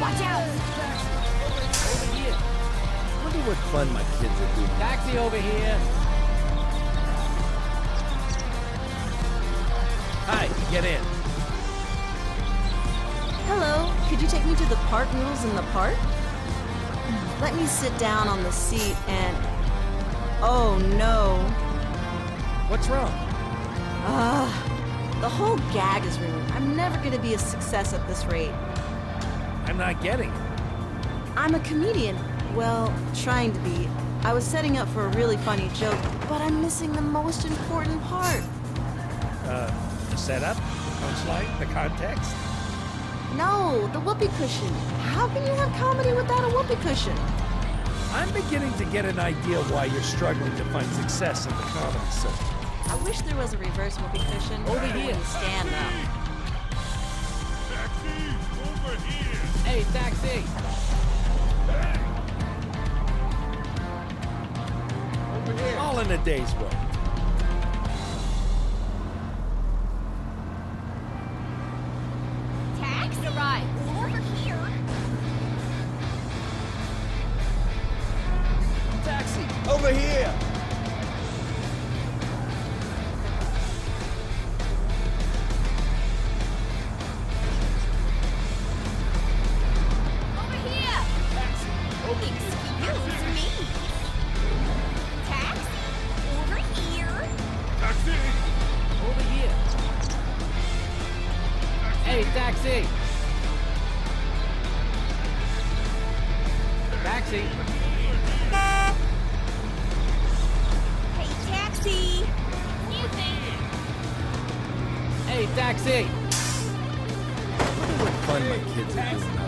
Watch out! Over here. Wonder what fun my kids are doing. Taxi over here. Hi, get in. Hello, could you take me to the park noodles in the park? Let me sit down on the seat and. Oh no. What's wrong? Ah, the whole gag is ruined. I'm never gonna be a success at this rate. I'm not getting it. I'm a comedian. Well, trying to be. I was setting up for a really funny joke, but I'm missing the most important part. Uh, the setup, the punchline, the context. No, the whoopee cushion. How can you have comedy without a whoopee cushion? I'm beginning to get an idea why you're struggling to find success in the comedy circuit. I wish there was a reverse whoopee cushion. Over here. stand up. Hey, taxi. Over here. All in a day's work. Taxi arrived. Over here. Taxi, over here. Taxi. Taxi. Hey, taxi. Hey, taxi. Wonder what fun my kids are doing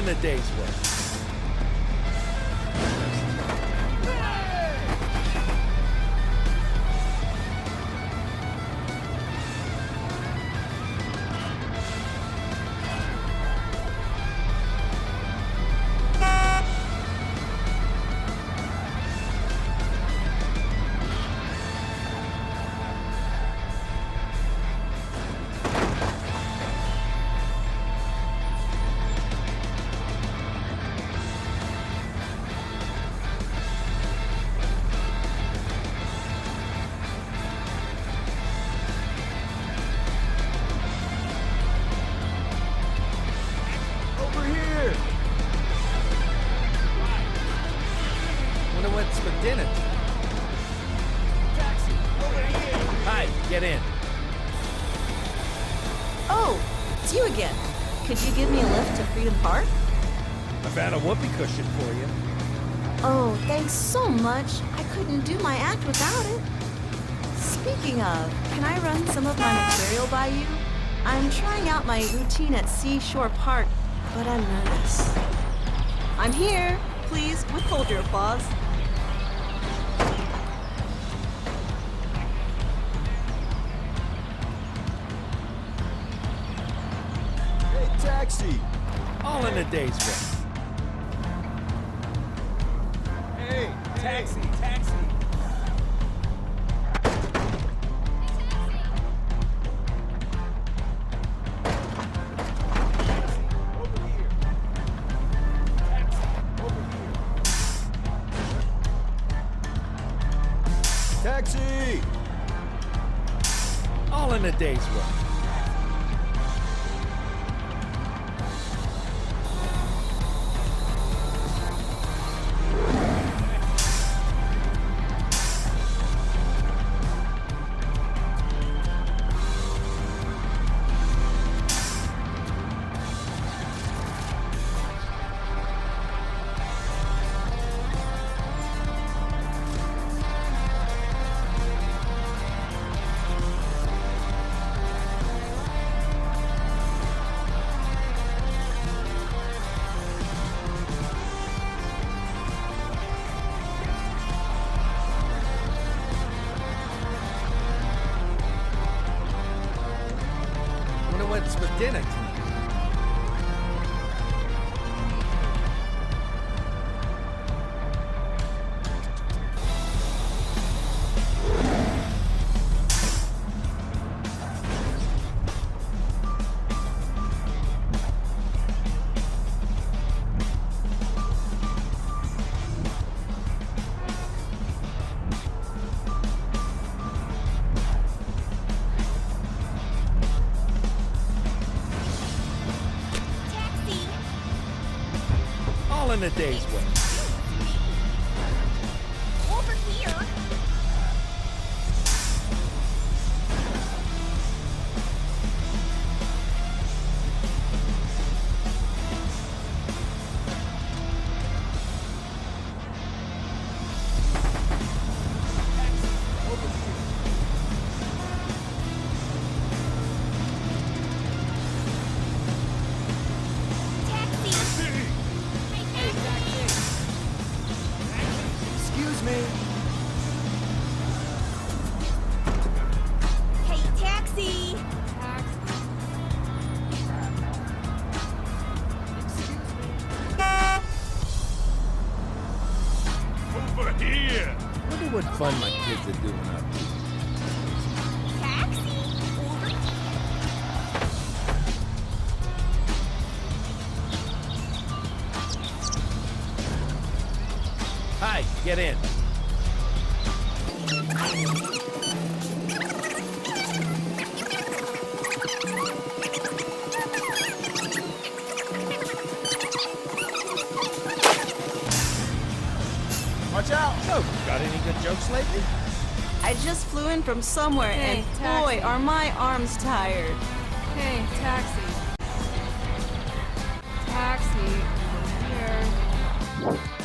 In a day's work. Get in. Oh, it's you again. Could you give me a lift to Freedom Park? I found a whoopee cushion for you. Oh, thanks so much. I couldn't do my act without it. Speaking of, can I run some of my material by you? I'm trying out my routine at Seashore Park, but I'm nervous. I'm here. Please withhold your applause. Taxi. All in a day's work. Hey, taxi, taxi. Over here. Taxi, over here. Taxi! All in a day's work. Wonder A day's work. Fun my kids are doing up here. Hi, get in. In from somewhere, Hey, and taxi. boy, are my arms tired. Hey, taxi. Taxi. Over here.